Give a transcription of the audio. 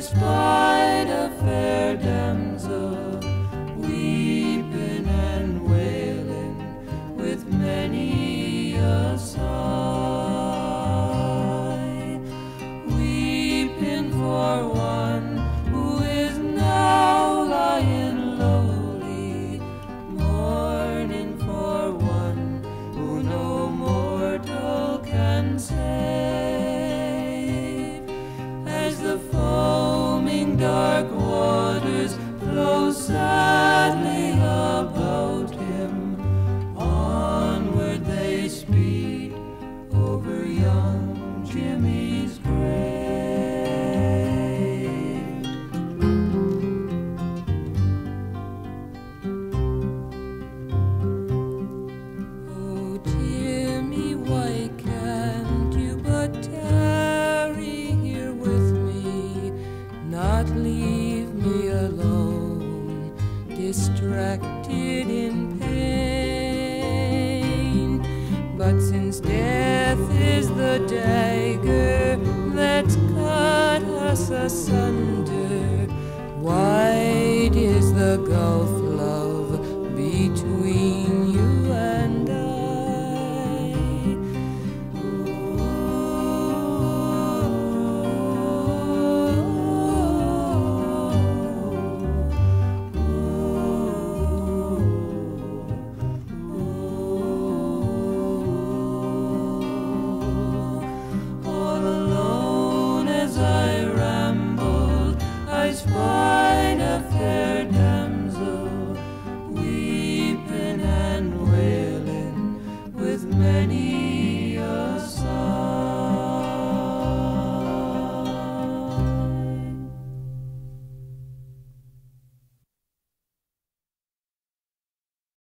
Christmas. Jimmy's grave. Oh, Jimmy, why can't you but tarry here with me? Not leave me alone, distracted in pain. But since death is the death, asunder. Wide is the gulf For.